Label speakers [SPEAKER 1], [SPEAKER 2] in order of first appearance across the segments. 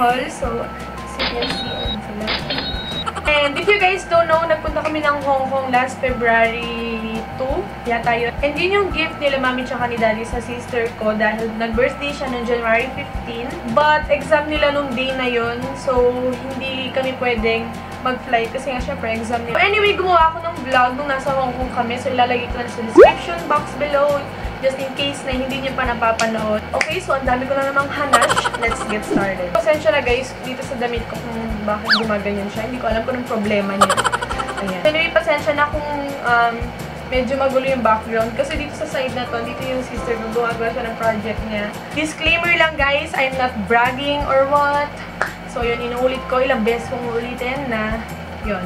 [SPEAKER 1] Haul. So. And if you guys don't know, nagpunta kami ng Hong Kong last February 2. Yata yun. And yun yung gift nila mami tsaka ni daddy sa sister ko dahil nag-birthday siya noong January 15. But exam nila nung day na yun. So, hindi kami pwedeng mag-flight kasi nga syempre exam nila. Anyway, gumawa ako ng vlog nung nasa Hong Kong kami. So, ilalagay ko na sa description box below just in case na hindi niyo pa napapanood. Okay, so ang dami ko na namang hanash. Let's get started. Pasensya na guys, dito sa damit ko kung bakit gumaganyan siya. Hindi ko alam kung anong problema niya. Ayan. Anyway, pasensya na kung um, medyo magulo yung background. Kasi dito sa side na to, dito yung sister ko, gumagawa siya ng project niya. Disclaimer lang guys, I'm not bragging or what. So yun, inuulit ko, ilang beses kong ulitin na yun.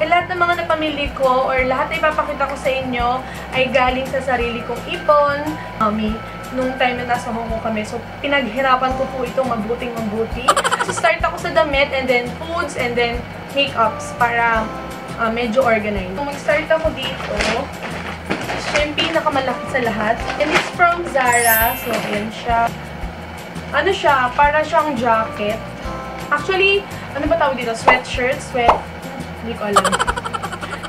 [SPEAKER 1] Eh, lahat ng mga napamili ko or lahat na ipapakita ko sa inyo ay galing sa sarili kong ipon, mami, nung time na nasa Hong Kong kami. So, pinaghirapan ko po itong mabuting mabuti. So, start ako sa damit and then foods and then makeups para uh, medyo organized. So, mag-start ako dito. Siya yung pinakamalaki sa lahat. And it's from Zara. So, ayan siya. Ano siya? Para siyang jacket. Actually, ano ba tawag dito? Sweatshirt? Sweat? Hindi ko alam.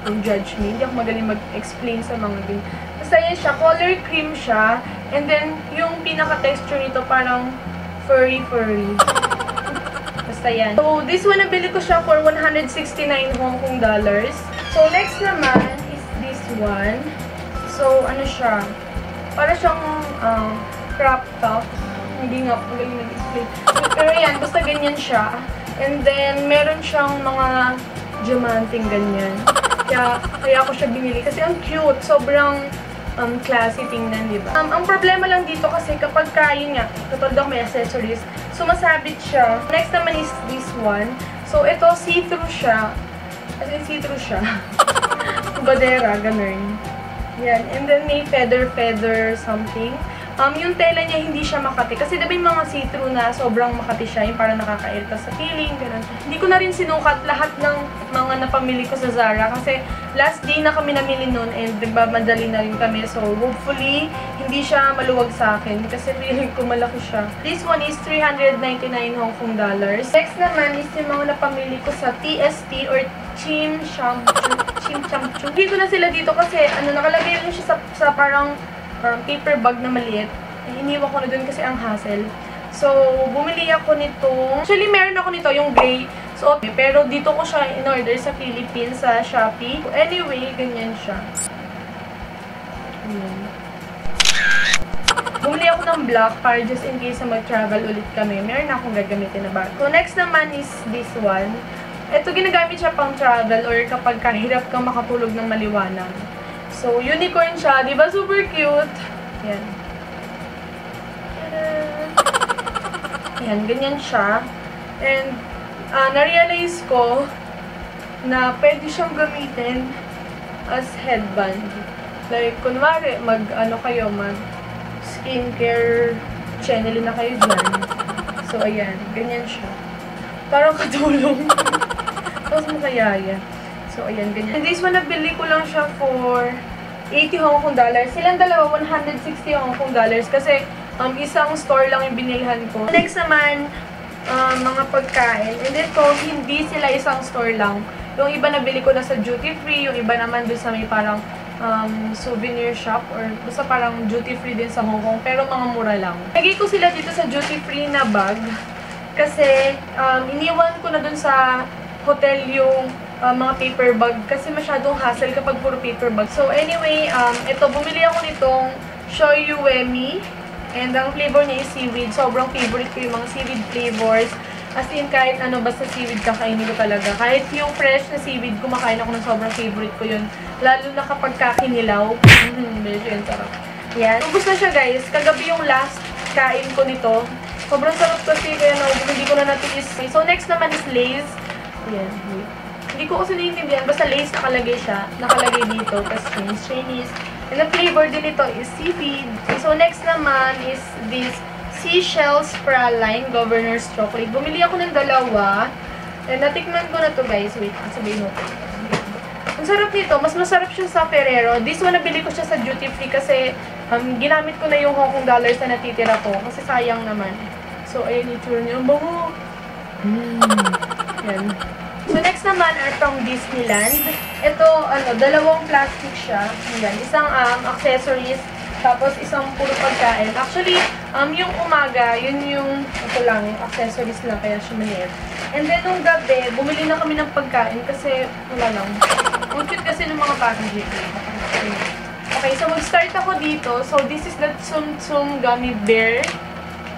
[SPEAKER 1] Don't judge me. Hindi ako magaling mag-explain sa mga ganyan. Basta yan siya. Color cream siya. And then, yung pinaka-texture nito parang furry-furry. Basta yan. So, this one, nabili ko siya for 169 Hong Kong dollars. So, next naman is this one. So, ano siya? Para siyang uh, crop top. Hindi nga ako magaling nag-explain. Pero yan, basta ganyan siya. And then, meron siyang mga diamanting ganyan. Kaya, kaya ako siya binili. Kasi ang cute. Sobrang um, classy tingnan, di ba? Um, ang problema lang dito kasi kapag kain nga, katulad ako may accessories, sumasabit siya. Next naman is this one. So, ito, see-through siya. As in, see-through siya. Badera, ganun. Yan. And then, may feather-feather something. Um, yung tela niya hindi siya makati. Kasi diba yung mga see-through na sobrang makati siya, yung parang nakakairita sa feeling, ganun. Hindi ko na rin sinukat lahat ng mga napamili ko sa Zara kasi last day na kami namili nun and nagbamadali na rin kami. So, hopefully, hindi siya maluwag sa akin kasi feeling ko malaki siya. This one is 399 Hong Kong dollars. Next naman is yung mga napamili ko sa TST or Chim Chamchu. Chim Chamchu. Hindi ko na sila dito kasi ano, nakalagay lang siya sa, sa parang um, paper bag na maliit. Eh, iniwan ko na dun kasi ang hassle. So, bumili ako nitong... Actually, meron ako nito, yung gray. So, okay. Pero dito ko siya in-order sa Philippines, sa Shopee. Anyway, ganyan siya. Ayan. Bumili ako ng black para just in case na mag-travel ulit kami. Meron akong gagamitin na bag. So, next naman is this one. Ito, ginagamit siya pang travel or kapag kahirap kang makatulog ng maliwanag. So, unicorn siya. Di ba? Super cute. Yan. Yan, ganyan siya. And, uh, na-realize ko na pwede siyang gamitin as headband. Like, kunwari, mag, ano kayo, mag skincare channel na kayo dyan. So, ayan. Ganyan siya. Parang katulong. Tapos makayaya. So, ayan, ganyan. And this one, nabili ko lang siya for 80 Hong Kong dollars. Silang dalawa, 160 Hong Kong dollars. Kasi, um, isang store lang yung binilhan ko. Next naman, um, mga pagkain. And ito, hindi sila isang store lang. Yung iba nabili ko na sa duty free, yung iba naman doon sa may parang um, souvenir shop or basta parang duty free din sa Hong Kong, pero mga mura lang. Lagay ko sila dito sa duty free na bag kasi um, iniwan ko na doon sa hotel yung uh, mga paper bag kasi masyadong hassle kapag puro paper bag. So anyway, um, ito, bumili ako nitong Shoyu Wemi. And ang flavor niya is seaweed. Sobrang favorite ko yung mga seaweed flavors. As in, kahit ano, basta seaweed kakainin ko talaga. Kahit yung fresh na seaweed, kumakain ako ng sobrang favorite ko yun. Lalo na kapag kakinilaw. Mm, medyo yun sarap. Yan. Ubus na siya guys. Kagabi yung last kain ko nito. Sobrang sarap kasi kaya na hindi ko na natiis. So next naman is Lay's. Yan. Wait. Hindi ko kasi naiintindihan. Basta Lay's nakalagay siya. Nakalagay dito. Tapos Chinese, Chinese. And the flavor din ito is seaweed. So, next naman is this Seashells Praline Governor's Chocolate. Bumili ako ng dalawa. And natikman ko na to guys. Wait, sabihin mo ko. Ang sarap nito, mas masarap siya sa Ferrero. This one, nabili ko siya sa duty free kasi um, ginamit ko na yung Hong Kong dollars na natitira ko. Kasi sayang naman. So, ayun yung tsura niya. Ang bango! Mm. Yan. So, next naman are from Disneyland. Ito, ano, dalawang plastic siya. Yan. Isang um, accessories, tapos isang puro pagkain. Actually, um, yung umaga, yun yung, ito lang, yung accessories lang, kaya siya maliit. And then, nung gabi, bumili na kami ng pagkain kasi, wala lang. Ang cute kasi ng mga packaging. Okay, so mag-start ako dito. So, this is the Tsum Tsum Gummy Bear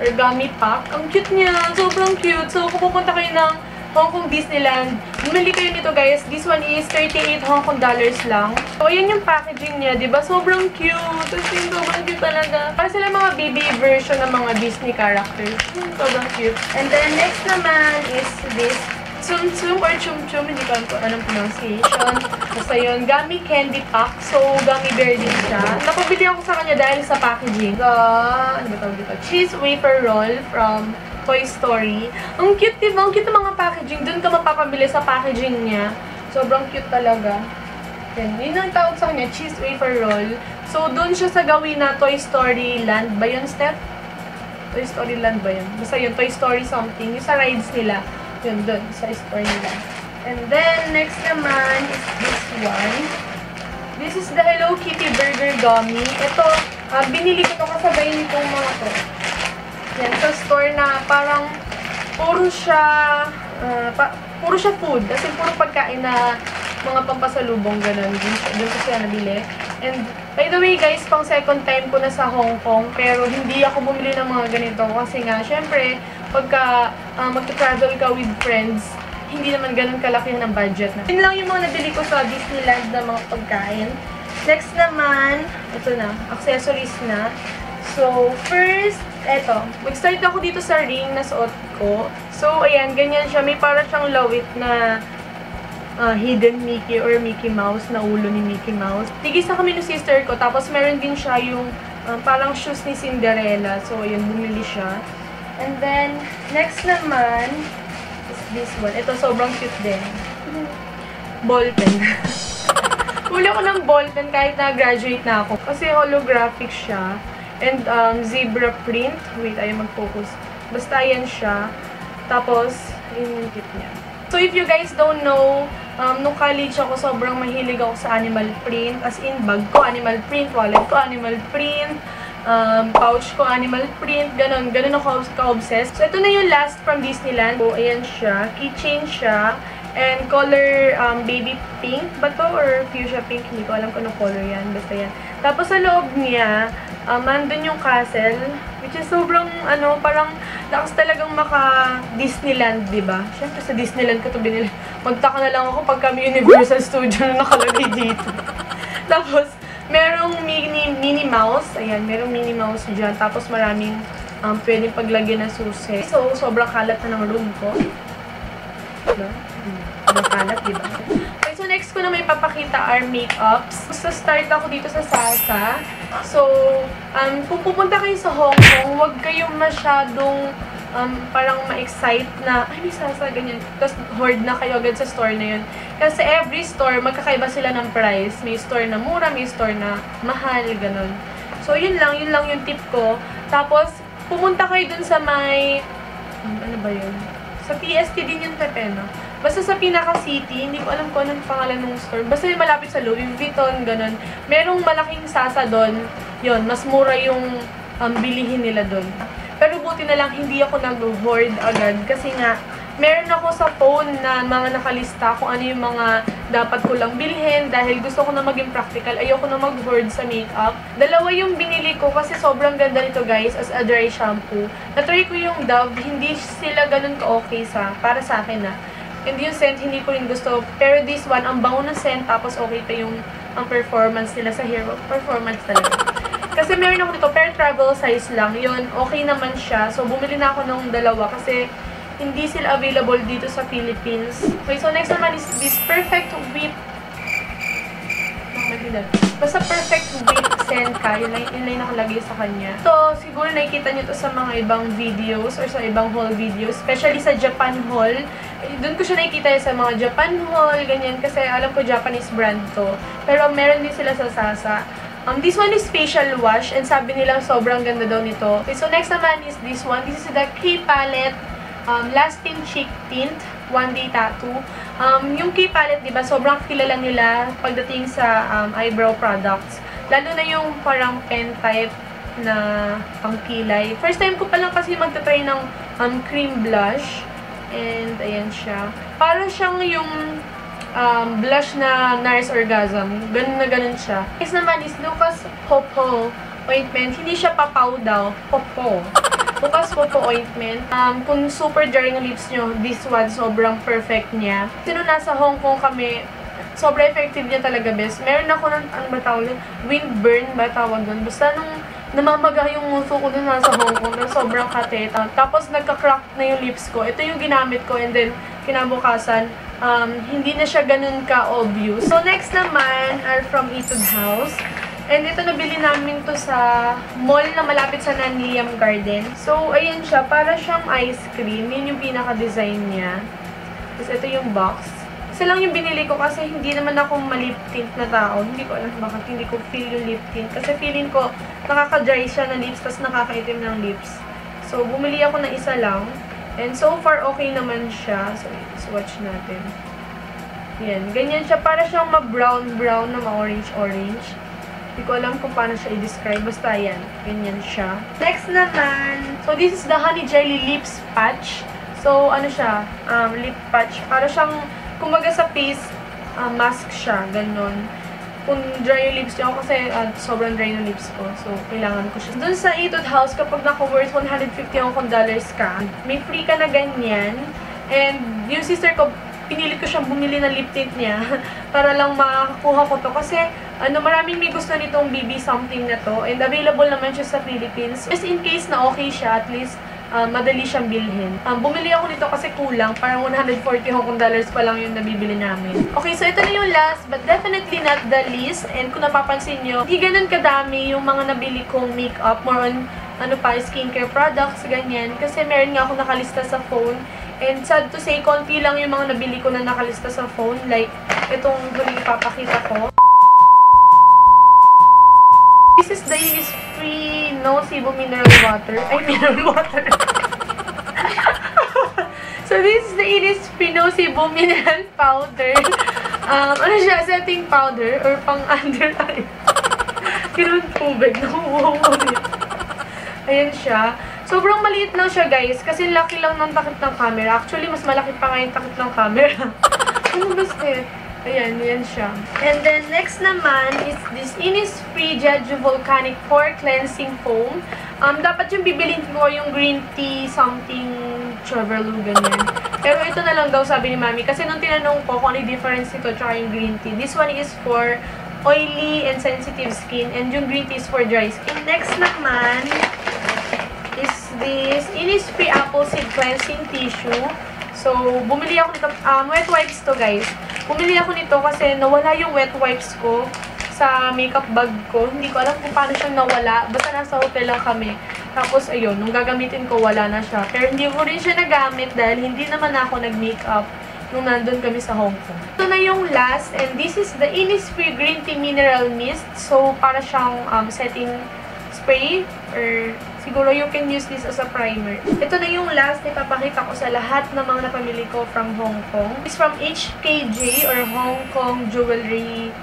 [SPEAKER 1] or Gummy Pack. Ang cute niya. Sobrang cute. So, pupunta kayo ng Hong Kong Disneyland. Bumili kayo nito guys. This one is 38 Hong Kong dollars lang. So, ayan yung packaging niya, di ba? Sobrang cute. As in, sobrang cute talaga. Para sila mga baby version ng mga Disney characters. Hmm, sobrang cute. And then, next naman is this Tsum Tsum or Chum Chum, hindi ko alam anong pronunciation. Basta yun, gummy candy pack. So, gummy bear din siya. Napabili ako sa kanya dahil sa packaging. So, ano ba tawag dito? Cheese wafer roll from Toy Story. Ang cute, diba? Ang cute ng mga packaging. Doon ka mapapabili sa packaging niya. Sobrang cute talaga. Yan. Yun ang tawag sa kanya, cheese wafer roll. So, doon siya sa gawin na Toy Story Land ba yun, Steph? Toy Story Land ba yun? Basta yun, Toy Story something. Yung sa rides nila. Yun, doon, sa store nila. And then, next naman is this one. This is the Hello Kitty Burger Gummy. Ito, uh, binili ko to kasabay nitong mga to. Yan, sa store na parang puro siya, uh, pa, puro siya food. Kasi puro pagkain na mga pampasalubong ganun. Dun ko siya nabili. And, by the way guys, pang second time ko na sa Hong Kong. Pero hindi ako bumili ng mga ganito. Kasi nga, syempre, pagka uh, magta-travel ka with friends, hindi naman ganun kalaki ng budget. Yun lang yung mga nabili ko sa Disneyland na mga pagkain. Next naman, ito na, accessories na. So, first, eto. Mag-start ako dito sa ring na suot ko. So, ayan, ganyan siya. May para siyang lawit na uh, hidden Mickey or Mickey Mouse na ulo ni Mickey Mouse. Tigis na kami ng sister ko. Tapos, meron din siya yung uh, parang shoes ni Cinderella. So, ayan, bumili siya. And then, next naman, is this one. Ito, sobrang cute din. Ballpen. Huli ko ng ballpen kahit na-graduate na ako. Kasi holographic siya. And um, zebra print. Wait, ayaw mag-focus. Basta yan siya. Tapos, yun yung tip niya. So, if you guys don't know, um, nung college ako, sobrang mahilig ako sa animal print. As in, bag ko, animal print. Wallet ko, animal print. Um, pouch ko, animal print. Ganon. Ganon ako ka-obsessed. So, ito na yung last from Disneyland. So, ayan siya. Keychain siya. And color um, baby pink ba to? Or fuchsia pink? Hindi ko alam kung anong color yan. Basta yan. Tapos sa loob niya, um, nandun yung castle. Which is sobrang, ano, parang lakas talagang maka-Disneyland, di ba? Siyempre sa Disneyland ko to binili. Magtaka na lang ako pag kami Universal Studio na nakalagay dito. Tapos, merong mini, mini mouse. Ayan, merong mini mouse dyan. Tapos maraming um, pwedeng paglagyan ng susi. So, sobrang kalat na ng room ko. Diba? Sobrang kalat, diba? Okay, so next ko na may papakita are makeups. So, start ako dito sa Sasa. So, um, kung pupunta kayo sa Hong Kong, huwag kayong masyadong um, parang ma-excite na, ay, may Sasa, ganyan. Tapos, hoard na kayo agad sa store na yun. Kasi every store, magkakaiba sila ng price. May store na mura, may store na mahal, ganun. So, yun lang, yun lang yung tip ko. Tapos, pumunta kayo dun sa may, um, ano ba yun? Sa PST din yung Pepe, no? Basta sa pinaka-city, hindi ko alam kung anong pangalan ng store. Basta yung malapit sa Louis Vuitton, ganun. Merong malaking sasa doon. Yun, mas mura yung um, bilihin nila doon. Pero buti na lang, hindi ako nag-hoard agad. Kasi nga, meron ako sa phone na mga nakalista kung ano yung mga dapat ko lang bilhin dahil gusto ko na maging practical. Ayoko na mag-hoard sa makeup. Dalawa yung binili ko kasi sobrang ganda nito guys as a dry shampoo. Natry ko yung Dove, hindi sila ganun ka-okay sa, para sa akin na. And yung scent, hindi ko rin gusto. Pero this one, ang bango ng scent, tapos okay pa yung ang performance nila sa hair. Performance talaga. Kasi meron ako dito, pero travel size lang. Yun, okay naman siya. So, bumili na ako ng dalawa kasi hindi sila available dito sa Philippines. Okay, so next naman is this Perfect Whip. Basta Perfect Whip Senka. Yun lang, yun lang nakalagay sa kanya. So, siguro nakikita nyo to sa mga ibang videos or sa ibang haul videos. Especially sa Japan haul. doon ko siya nakikita sa mga Japan Hall, ganyan, kasi alam ko Japanese brand to. Pero meron din sila sa Sasa. Um, this one is facial wash and sabi nila sobrang ganda daw nito. Okay, so next naman is this one. This is the K Palette um, Lasting Cheek Tint One Day Tattoo. Um, yung K Palette, di ba, sobrang kilala nila pagdating sa um, eyebrow products. Lalo na yung parang pen type na pangkilay. First time ko pa lang kasi magta-try ng um, cream blush. And, ayan siya. Para siyang yung um, blush na Nars Orgasm. Ganun na ganun siya. Next naman is Lucas Popo ointment. Hindi siya papaw daw. Popo. Lucas Popo ointment. Um, kung super dry ng lips nyo, this one, sobrang perfect niya. Sino nasa Hong Kong kami, sobrang effective niya talaga, best. Meron ako ng, ano ba tawag yun? Windburn ba tawag doon? Basta nung namamaga yung muso ko dun nasa Hong Kong na sobrang kateta. Tapos nagka-crack na yung lips ko. Ito yung ginamit ko and then kinabukasan, um, hindi na siya ganun ka-obvious. So, next naman are from Etude House. And ito nabili namin to sa mall na malapit sa Nanliam Garden. So, ayan siya. Para siyang ice cream. Yun yung pinaka-design niya. Tapos ito yung box. Isa lang yung binili ko kasi hindi naman ako malip tint na tao. Hindi ko alam bakit hindi ko feel yung lip tint. Kasi feeling ko nakaka-dry siya ng lips tapos nakakaitim ng lips. So, bumili ako ng isa lang. And so far, okay naman siya. So, swatch natin. Yan. Ganyan siya. Para siyang ma-brown-brown na ma-orange-orange. Hindi ko alam kung paano siya i-describe. Basta yan. Ganyan siya. Next naman. So, this is the Honey Jelly Lips Patch. So, ano siya? Um, lip patch. Para siyang, kumbaga sa face, uh, mask siya. Ganon kung dry yung lips niyo kasi uh, sobrang dry ng lips ko. So, kailangan ko siya. Doon sa Etude House, kapag naka-worth 150 Hong Kong dollars ka, may free ka na ganyan. And yung sister ko, pinili ko siyang bumili ng lip tint niya para lang makakuha ko to. Kasi, ano, maraming may gusto nitong BB something na to. And available naman siya sa Philippines. Just in case na okay siya, at least, uh, madali siyang bilhin. Um, bumili ako nito kasi kulang. Parang 140 Hong Kong dollars pa lang yung nabibili namin. Okay, so ito na yung last, but definitely not the least. And kung napapansin nyo, hindi ganun kadami yung mga nabili kong makeup. More on, ano pa, skincare products, ganyan. Kasi meron nga ako nakalista sa phone. And sad to say, konti lang yung mga nabili ko na nakalista sa phone. Like, itong huling papakita ko. This is the Innisfree No Cebu Mineral Water. Ay, mineral water. so, this is the Innisfree No Cebu Mineral Powder. Um, ano siya? Setting powder or pang under eye. Kinun tubig. Nakuha niya. Ayan siya. Sobrang maliit lang siya, guys. Kasi laki lang ng takip ng camera. Actually, mas malaki pa nga yung takip ng camera. ano ba step? Ayan, yan siya. And then, next naman is this Innisfree Jeju Volcanic Pore Cleansing Foam. Um, dapat yung bibilin ko yung green tea something Cheverlu, ganyan. Pero ito na lang daw sabi ni Mami. Kasi nung tinanong ko kung ano yung difference nito tsaka yung green tea. This one is for oily and sensitive skin. And yung green tea is for dry skin. Next naman is this Innisfree Apple Seed Cleansing Tissue. So, bumili ako nito. Um, wet wipes to, guys. Bumili ako nito kasi nawala yung wet wipes ko sa makeup bag ko. Hindi ko alam kung paano siyang nawala. Basta nasa hotel lang kami. Tapos, ayun, nung gagamitin ko, wala na siya. Pero hindi ko rin siya nagamit dahil hindi naman ako nag-makeup nung nandun kami sa Hong Kong. Ito na yung last, and this is the Innisfree Green Tea Mineral Mist. So, para siyang um, setting spray or siguro you can use this as a primer. Ito na yung last na ipapakita ko sa lahat ng mga napamili ko from Hong Kong. It's from HKJ or Hong Kong Jewelry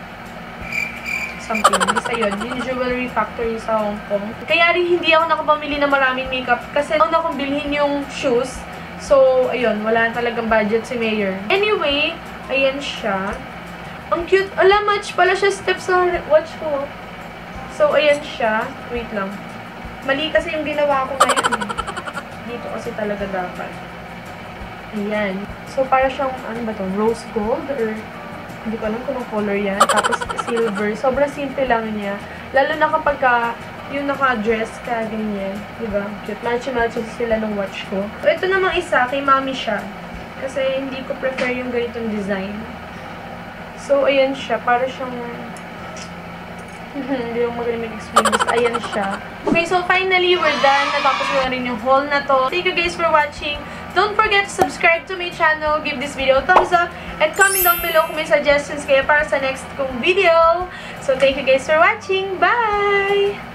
[SPEAKER 1] something. Basta yun. Yung jewelry factory sa Hong Kong. Kaya rin hindi ako nakapamili ng maraming makeup kasi ako na bilhin yung shoes. So, ayun. Wala talagang budget si Mayor. Anyway, ayan siya. Ang cute. Ala, match pala siya step sa watch ko. So, ayan siya. Wait lang. Mali kasi yung ginawa ko ngayon. Dito kasi talaga dapat. Ayan. So, para siyang, ano ba to? Rose gold? Or, hindi ko alam kung anong color yan. Tapos, silver. Sobrang simple lang niya. Lalo na kapag ka, yung naka-dress ka, ganyan. Diba? Cute. Matchy-matchy sila ng watch ko. So, ito namang isa, kay mami siya. Kasi, hindi ko prefer yung ganitong design. So, ayan siya. Para siyang hindi yung magaling mag-explain. Ayan siya. Okay, so finally, we're done. Natapos ko rin yung haul na to. Thank you guys for watching. Don't forget to subscribe to my channel, give this video a thumbs up, and comment down below kung may suggestions kayo para sa next kong video. So, thank you guys for watching. Bye!